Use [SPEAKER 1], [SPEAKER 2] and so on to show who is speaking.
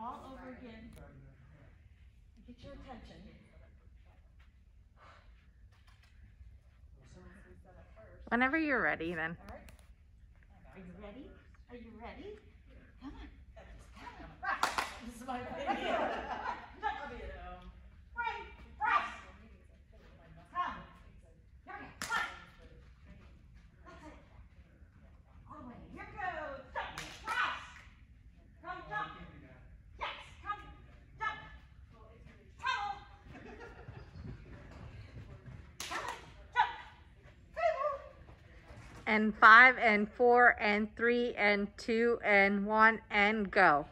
[SPEAKER 1] all over again. Get your attention.
[SPEAKER 2] Whenever you're ready, then.
[SPEAKER 1] All right. Are you ready? Are you ready?
[SPEAKER 2] And five and four and three and two and one and go.